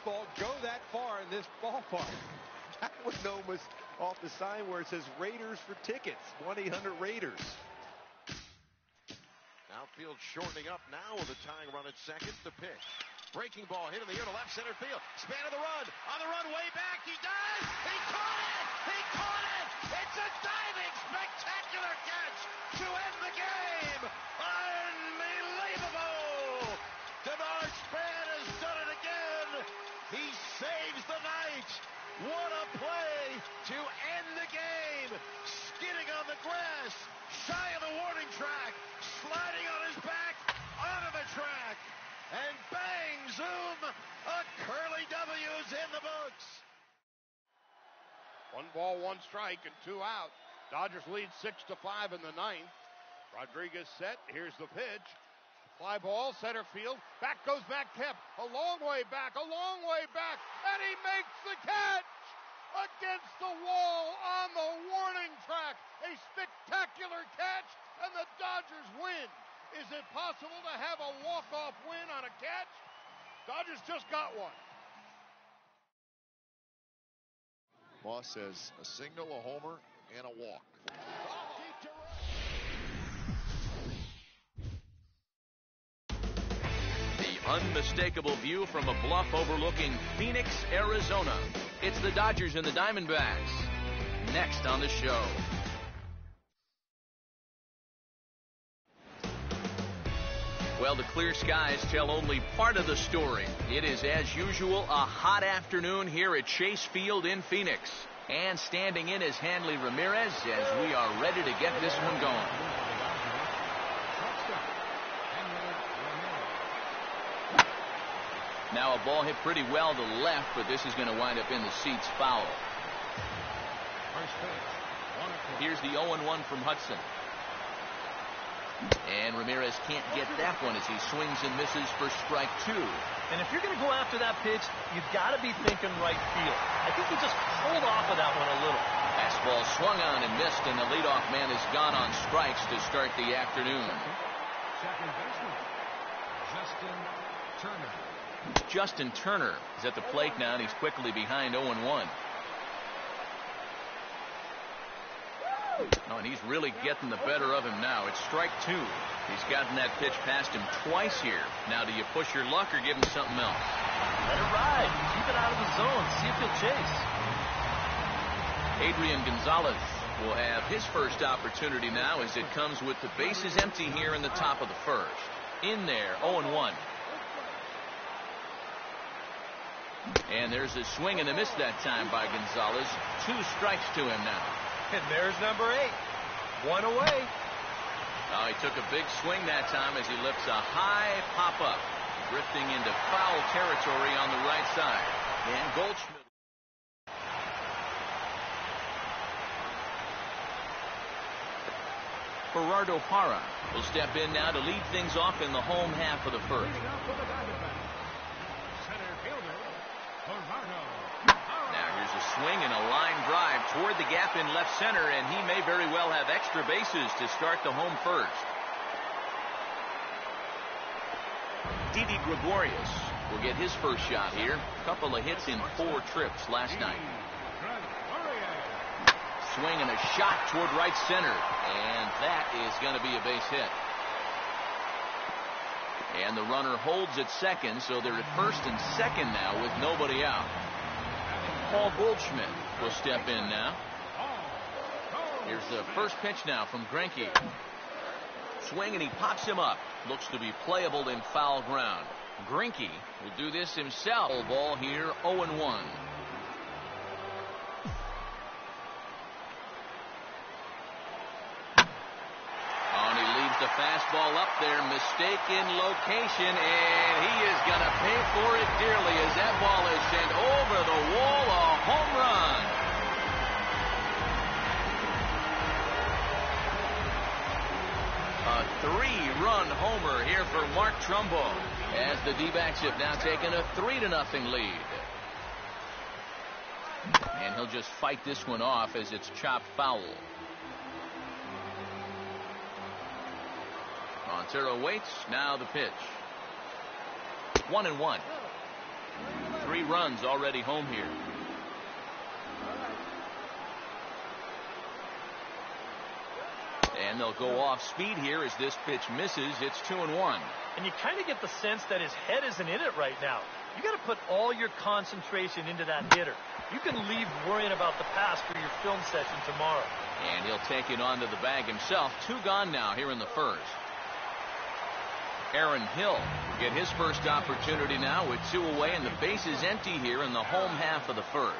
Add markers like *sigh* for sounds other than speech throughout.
baseball go that far in this ballpark. *laughs* That one almost off the sign where it says Raiders for tickets. 1-800-Raiders. Outfield shortening up now with a tying run at second. The pitch. Breaking ball hit in the air to left center field. Span of the run. On the run way back. He does. He caught it. He caught it. It's a diving spectacular catch to end the game. Unbelievable. Denard Span has done it. He saves the night. What a play to end the game. Skidding on the grass, shy of the warning track, sliding on his back, onto the track. And bang, zoom, a curly W's in the books. One ball, one strike, and two out. Dodgers lead six to five in the ninth. Rodriguez set. Here's the pitch. Fly ball, center field. Back goes Matt Kemp. A long way back, a long way back, and he makes the catch against the wall on the warning track. A spectacular catch, and the Dodgers win. Is it possible to have a walk-off win on a catch? Dodgers just got one. Moss says a single, a homer, and a walk. Unmistakable view from a bluff overlooking Phoenix, Arizona. It's the Dodgers and the Diamondbacks. Next on the show. Well, the clear skies tell only part of the story. It is, as usual, a hot afternoon here at Chase Field in Phoenix. And standing in is Hanley Ramirez as we are ready to get this one going. Now a ball hit pretty well to left, but this is going to wind up in the seats foul. Here's the 0-1 from Hudson. And Ramirez can't get that one as he swings and misses for strike two. And if you're going to go after that pitch, you've got to be thinking right field. I think he just pulled off of that one a little. Fastball swung on and missed, and the leadoff man is gone on strikes to start the afternoon. Second baseman, Justin Turner. Justin Turner is at the plate now, and he's quickly behind 0 1. Oh, and he's really getting the better of him now. It's strike two. He's gotten that pitch past him twice here. Now, do you push your luck or give him something else? Let it ride. Keep it out of the zone. See if he'll chase. Adrian Gonzalez will have his first opportunity now as it comes with the bases empty here in the top of the first. In there, 0 And there's a swing and a miss that time by Gonzalez. Two strikes to him now. And there's number eight. One away. Oh, he took a big swing that time as he lifts a high pop-up. Drifting into foul territory on the right side. And Goldschmidt. Gerardo Parra will step in now to lead things off in the home half of the first. Now here's a swing and a line drive toward the gap in left center, and he may very well have extra bases to start the home first. Didi Gregorius will get his first shot here. Couple of hits in four trips last night. Swing and a shot toward right center, and that is going to be a base hit. And the runner holds at second, so they're at first and second now with nobody out. Paul Goldschmidt will step in now. Here's the first pitch now from Greinke. Swing and he pops him up. Looks to be playable in foul ground. Greinke will do this himself. Ball here 0-1. Fastball up there, mistaken location, and he is going to pay for it dearly as that ball is sent over the wall, a home run. A three-run homer here for Mark Trumbo as the D-backs have now taken a three to nothing lead. And he'll just fight this one off as it's chopped foul. Montero waits. Now the pitch. One and one. Three runs already home here. And they'll go off speed here as this pitch misses. It's two and one. And you kind of get the sense that his head isn't in it right now. You got to put all your concentration into that hitter. You can leave worrying about the pass for your film session tomorrow. And he'll take it onto the bag himself. Two gone now here in the first. Aaron Hill will get his first opportunity now with two away and the base is empty here in the home half of the first.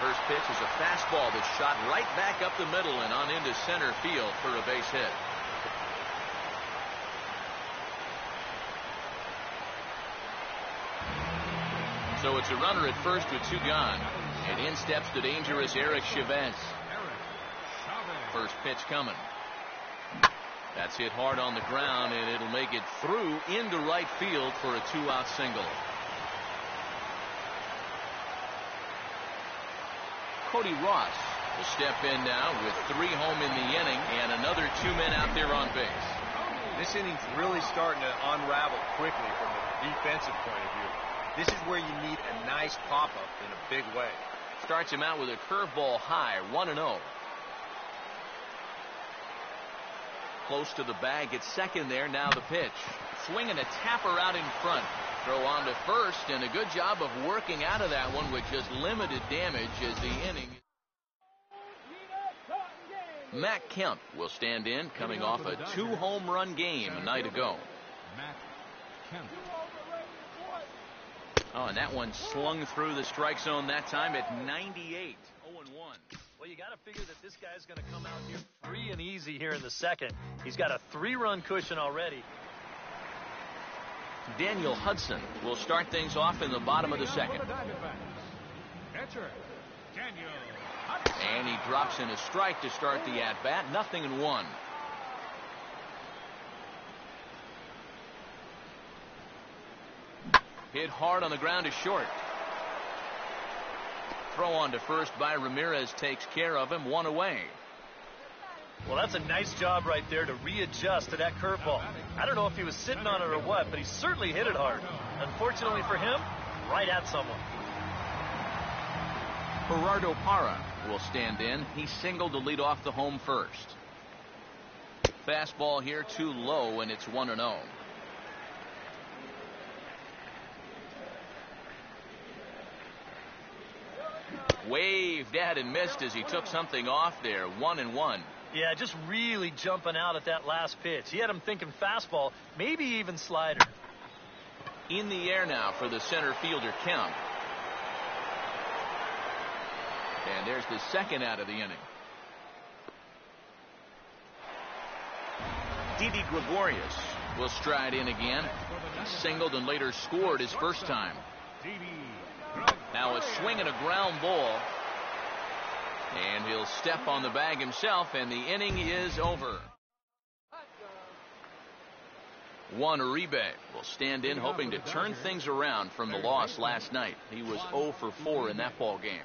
First pitch is a fastball that's shot right back up the middle and on into center field for a base hit. So it's a runner at first with two gone. And in steps the dangerous Eric Chavez. First pitch coming. That's hit hard on the ground, and it'll make it through into right field for a two-out single. Cody Ross will step in now with three home in the inning and another two men out there on base. This inning's really starting to unravel quickly from a defensive point of view. This is where you need a nice pop-up in a big way. Starts him out with a curveball high, 1 0. Close to the bag at second there. Now the pitch. Swinging a tapper out in front. Throw on to first, and a good job of working out of that one with just limited damage as the inning. Matt Kemp will stand in, coming off a two home run game a night ago. Matt Kemp. Oh, and that one slung through the strike zone that time at 98. 0 1. Well, you got to figure that this guy's going to come out here free and easy here in the second. He's got a three-run cushion already. Daniel Hudson will start things off in the bottom of the second. And he drops in a strike to start the at-bat. Nothing in one. Hit hard on the ground to short. Throw on to first by Ramirez takes care of him. One away. Well, that's a nice job right there to readjust to that curveball. I don't know if he was sitting on it or what, but he certainly hit it hard. Unfortunately for him, right at someone. Gerardo Parra will stand in. He singled to lead off the home first. Fastball here too low, and it's 1 Waved at and missed as he took something off there. 1 and 1. Yeah, just really jumping out at that last pitch. He had him thinking fastball, maybe even slider. In the air now for the center fielder Kemp. And there's the second out of the inning. Didi Gregorius will stride in again. Singled and later scored his first time. Now a swing and a ground ball. And he'll step on the bag himself, and the inning is over. Juan Uribe will stand in, hoping to turn things around from the loss last night. He was 0 for 4 in that ball game.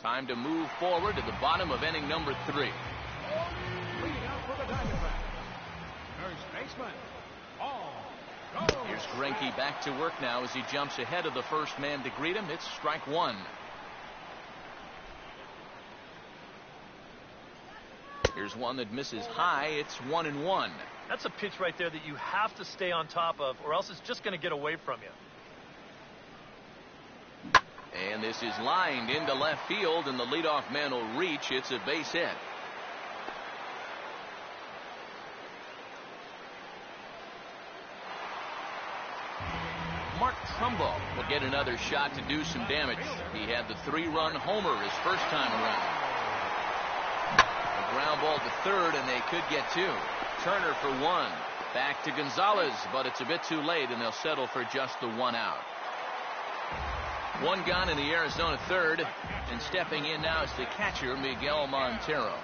Time to move forward to the bottom of inning number three. Leading out for the Diamondbacks. First baseman, Paul. Here's Greinke back to work now as he jumps ahead of the first man to greet him. It's strike one. Here's one that misses high. It's one and one. That's a pitch right there that you have to stay on top of, or else it's just going to get away from you. And this is lined into left field, and the leadoff man will reach. It's a base hit. Another shot to do some damage. He had the three-run homer his first time around. A ground ball to third, and they could get two. Turner for one. Back to Gonzalez, but it's a bit too late, and they'll settle for just the one out. One gone in the Arizona third, and stepping in now is the catcher, Miguel Montero.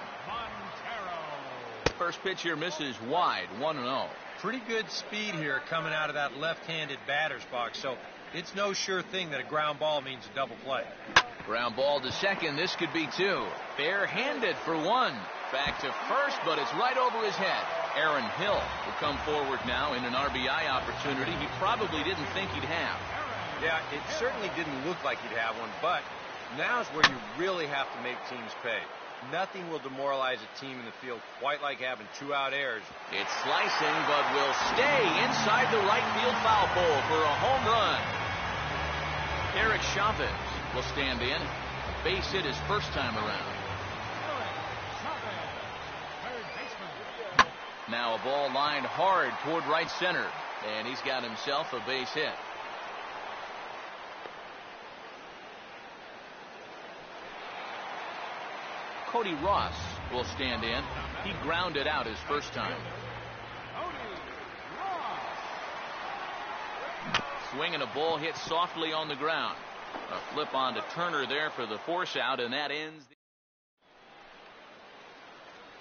First pitch here misses wide, 1 0. Pretty good speed here coming out of that left-handed batter's box, so it's no sure thing that a ground ball means a double play. Ground ball to second. This could be two. Barehanded for one. Back to first, but it's right over his head. Aaron Hill will come forward now in an RBI opportunity he probably didn't think he'd have. Yeah, it certainly didn't look like he'd have one, but now's where you really have to make teams pay. Nothing will demoralize a team in the field quite like having two out airs. It's slicing, but will stay inside the right field foul pole for a home run. Eric Chavez will stand in. Base hit his first time around. Now a ball lined hard toward right center, and he's got himself a base hit. Cody Ross will stand in. He grounded out his first time. Swinging a ball hit softly on the ground. A flip on to Turner there for the force out, and that ends.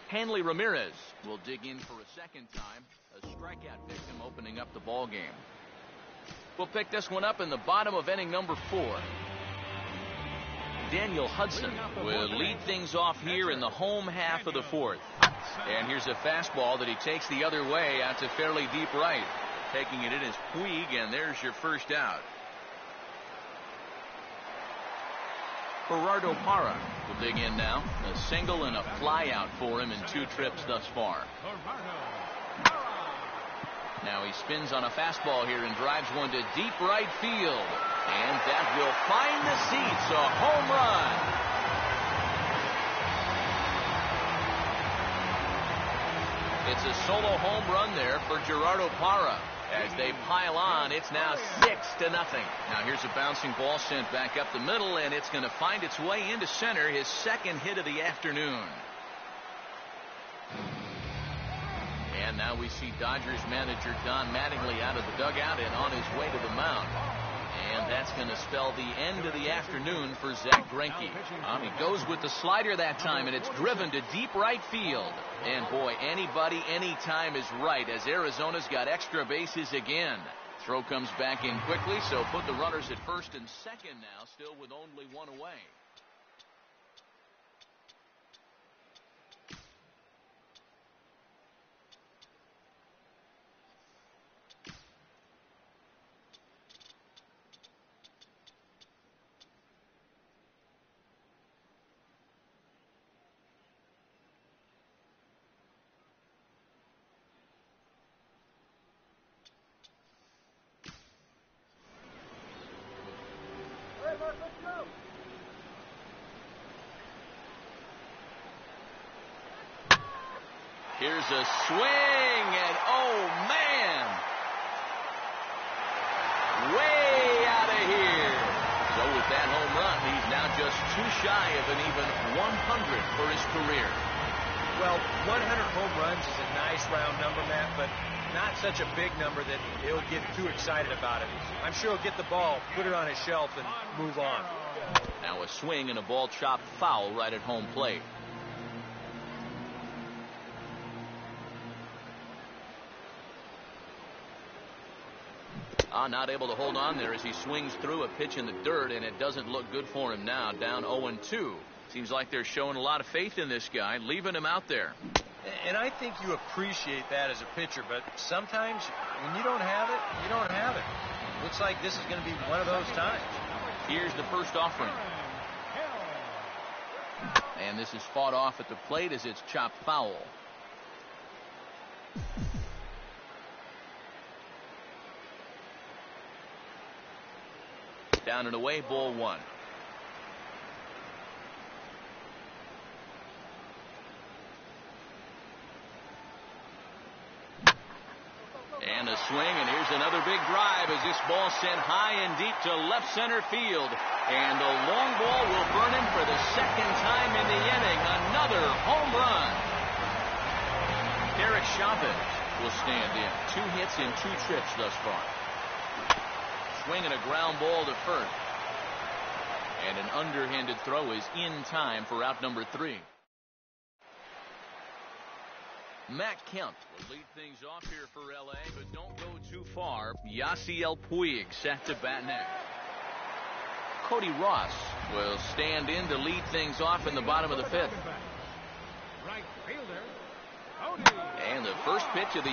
Hanley Ramirez will dig in for a second time. A strikeout victim opening up the ball game. We'll pick this one up in the bottom of inning number four. Daniel Hudson will lead things off here in the home half of the fourth. And here's a fastball that he takes the other way out to fairly deep right. Taking it in is Puig, and there's your first out. Gerardo Parra will dig in now. A single and a fly out for him in two trips thus far. Now he spins on a fastball here and drives one to deep right field. And that will find the seats. A home run. It's a solo home run there for Gerardo Parra. As they pile on, it's now six to nothing. Now here's a bouncing ball sent back up the middle, and it's going to find its way into center, his second hit of the afternoon. And now we see Dodgers manager Don Mattingly out of the dugout and on his way to the mound. And that's going to spell the end of the afternoon for Zack Greinke. Um, he goes with the slider that time, and it's driven to deep right field. And boy, anybody, anytime is right as Arizona's got extra bases again. Throw comes back in quickly, so put the runners at first and second now, still with only one away. Here's a swing, and oh man! Way out of here. So with that home run, he's now just two shy of an even 100 for his career. Well, 100 home runs is a nice round number, Matt, but not such a big number that he'll get too excited about it. I'm sure he'll get the ball, put it on his shelf, and move on. Now a swing and a ball chopped foul right at home plate. Ah, not able to hold on there as he swings through a pitch in the dirt, and it doesn't look good for him now. Down 0-2. Seems like they're showing a lot of faith in this guy, leaving him out there. And I think you appreciate that as a pitcher, but sometimes when you don't have it, you don't have it. Looks like this is going to be one of those times. Here's the first offering. And this is fought off at the plate as it's chopped foul. Down and away, ball one. And a swing, and here's another big drive as this ball sent high and deep to left center field. And the long ball will burn him for the second time in the inning. Another home run. Eric Chavez will stand in. Two hits in two trips thus far. Swing and a ground ball to first. And an underhanded throw is in time for out number three. Matt Kemp will lead things off here for LA, but don't go too far. Yasiel Puig set to bat next. Cody Ross will stand in to lead things off in the bottom of the fifth. Right the first pitch of the